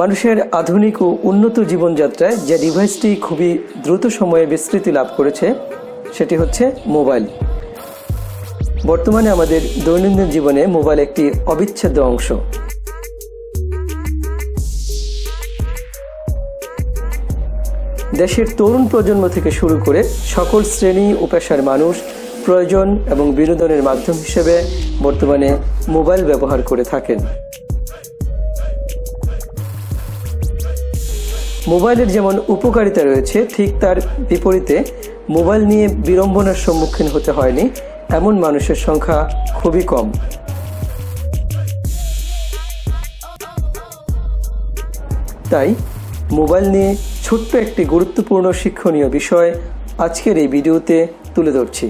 মানুষের আধুনিক ও উন্নত জীবনযাত্রায় যে ডিভাইসটি খুবই দ্রুত সময়ে বিস্তৃতি লাভ করেছে, সেটি হচ্ছে মোবাইল বর্তমানে আমাদের দৈনন্দিন জীবনে মোবাইল একটি অবিচ্ছেদ্য অংশ। দেশের তরুণ প্রজন্ম থেকে শুরু করে সকল শ্রেণি ও পেশার মানুষ প্রয়োজন এবং বিনোদনের মাধ্যম হিসেবে বর্তমানে মোবাইল ব্যবহার করে থাকেন। মোবাইলের যেমন উপকারিতা রয়েছে, ঠিক তার বিপরীতে মোবাইল নিয়ে বিড়ম্বনার সম্মুখীন হতে হয়নি, এমন মানুষের সংখ্যা খুবই কম। তাই মোবাইল নিয়ে ছোট্ট একটি গুরুত্বপূর্ণ শিক্ষণীয় বিষয় আজকের এই ভিডিওতে তুলে ধরছি।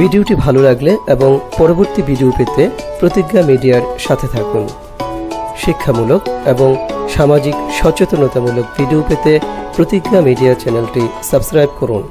ভিডিওটি ভালো লাগলে এবং পরবর্তী ভিডিও পেতে প্রতিজ্ঞা মিডিয়ার সাথে থাকুন। শিক্ষামূলক এবং সামাজিক সচেতনতামূলক ভিডিও পেতে প্রতিজ্ঞা মিডিয়া চ্যানেলটি সাবস্ক্রাইব করুন।